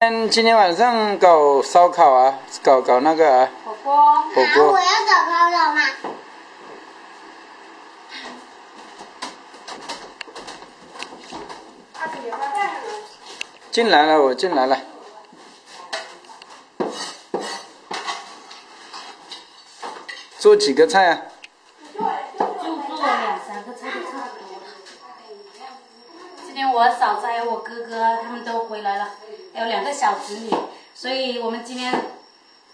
嗯，今天晚上搞烧烤啊，搞搞那个啊，火锅。火锅我。要找烤肉嘛。进来了，我进来了。做几个菜啊？就做两三个菜就差不多了。今天我嫂子还有我哥哥他们都回来了，有两个小侄女，所以我们今天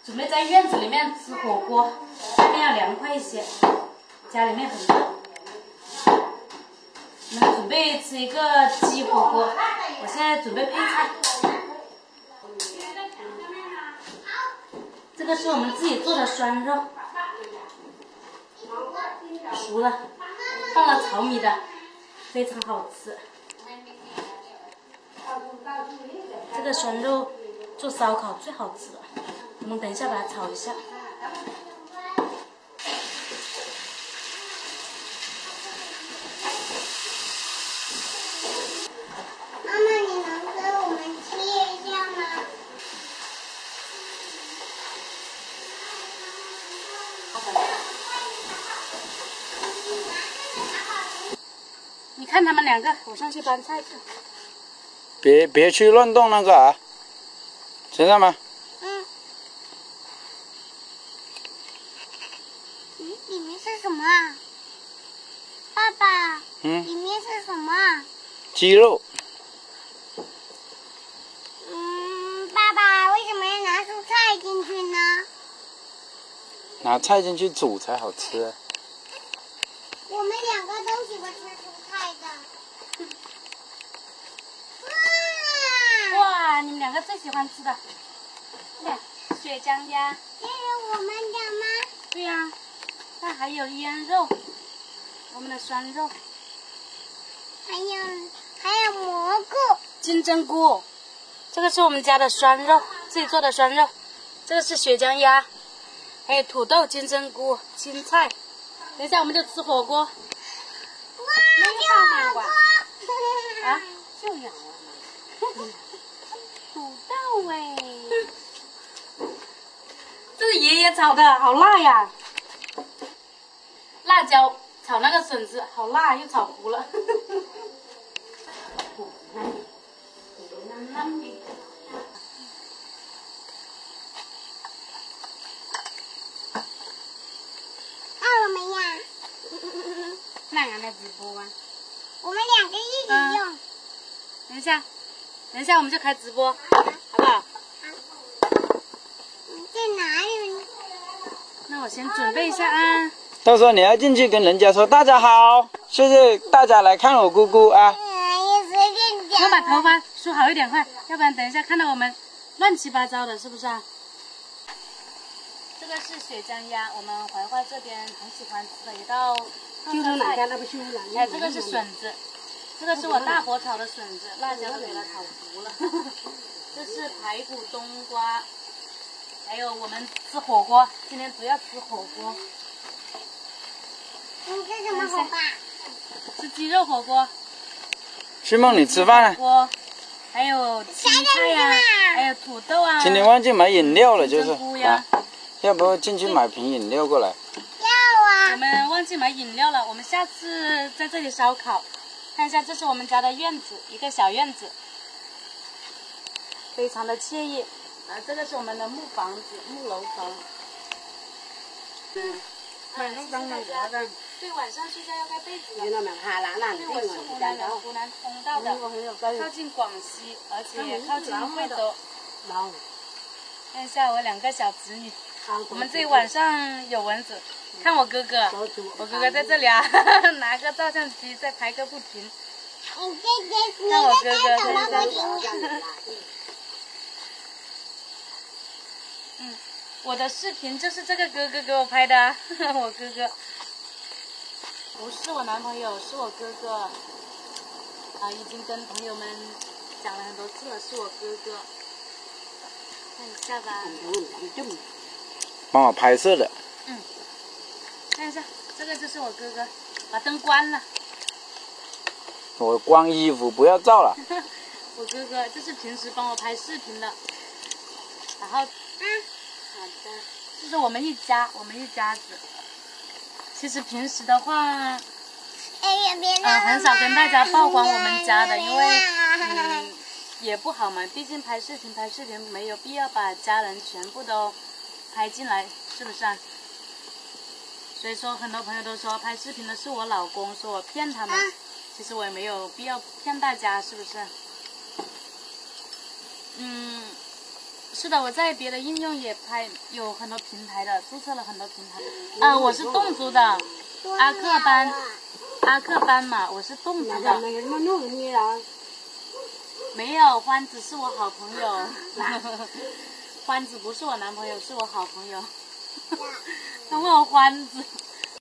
准备在院子里面吃火锅，外面要凉快一些，家里面很热。我们准备吃一个鸡火锅，我现在准备配菜。这个是我们自己做的酸肉，熟了，放了炒米的，非常好吃。这个酸肉做烧烤最好吃了，我们等一下把它炒一下。妈妈，你能给我们切一下吗？你看他们两个，我上去搬菜去。别别去乱动那个啊，知道吗？嗯。嗯，里面是什么啊？爸爸，嗯，里面是什么啊？鸡肉。嗯，爸爸为什么要拿蔬菜进去呢？拿菜进去煮才好吃啊。我们两个都喜欢吃蔬菜的。哇！哇，你们两个最喜欢吃的，对，血浆鸭。这是我们的吗？对呀、那还有腌肉，我们的酸肉，还有还有蘑菇。金针菇，这个是我们家的酸肉，自己做的酸肉，这个是血浆鸭，还有土豆、金针菇、青菜。等一下我们就吃火锅哇，这好多！啊，就有啊，土豆哎，这是爷爷炒的，好辣呀！辣椒炒那个笋子，好辣，又炒糊了。那我们呀，那俺来直播啊！我们两个一起用。等一下，等一下我们就开直播，好不好？你在哪里？那我先准备一下啊。到时候你要进去跟人家说大家好，谢谢大家来看我姑姑啊。我把头发梳好一点，快，要不然等一下看到我们乱七八糟的，是不是啊？这个是血浆鸭，我们怀化这边很喜欢吃的一道。哎，这个是笋子，这个是我大火炒的笋子，辣椒都给它炒糊了。这是排骨冬瓜，还有我们吃火锅，今天主要吃火锅，你吃什么火锅？吃鸡肉火锅。徐梦，你吃饭还有青菜呀、还有土豆啊。今天忘记买饮料了，就是要不进去买瓶饮料过来。要啊我。们忘记买饮料了，我们下次在这里烧烤。看一下，这是我们家的院子，一个小院子，非常的惬意。啊，这个是我们的木房子，木楼房。嗯，晚上当然对，晚上睡觉要盖被子的。因为我是湖南人，湖南通道的，靠近广西，而且也靠近贵州。看一下我两个小侄女，我们这里晚上有蚊子，看我哥哥，我哥哥在这里啊，拿个照相机在拍个不停。看我哥这哥？嗯，我的视频就是这个哥哥给我拍的啊，我哥哥，不是我男朋友，是我哥哥。啊，已经跟朋友们讲了很多次了，是我哥哥。看一下吧，帮我拍摄的。看一下，这个就是我哥哥，把灯关了。我光衣服不要照了。我哥哥，这是平时帮我拍视频的。然后，嗯，好的，这是我们一家，我们一家子。其实平时的话，哎呀，别呃，很少跟大家曝光我们家的，因为嗯也不好嘛，毕竟拍视频拍视频没有必要把家人全部都拍进来，是不是啊？所以说很多朋友都说拍视频的是我老公，说我骗他们，其实我也没有必要骗大家，是不是？嗯，是的，我在别的应用也拍，有很多平台的，注册了很多平台。啊、我是侗族的，阿克班，阿克班嘛，我是侗族的。没有，欢子是我好朋友。欢子不是我男朋友，是我好朋友。他问我欢子，